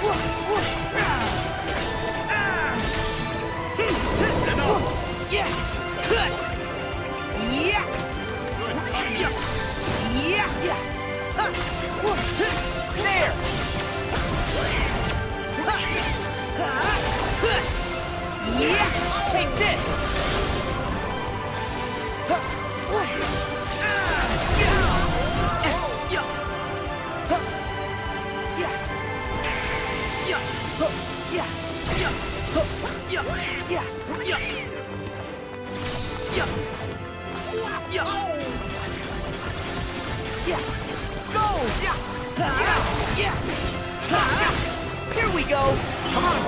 Whoa! Yeah! Take this! Go! Yeah! Yeah! Here we go! Come on!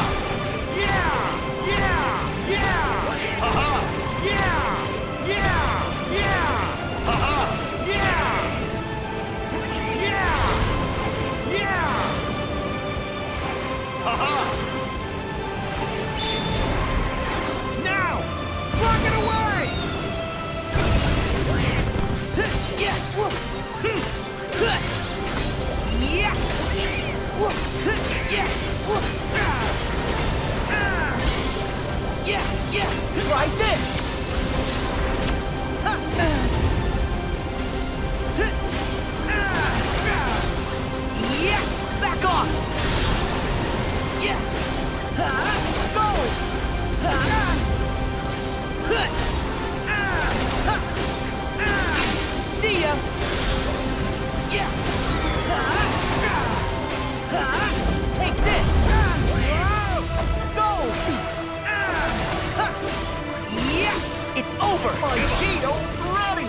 Try this! It's over! My feet already!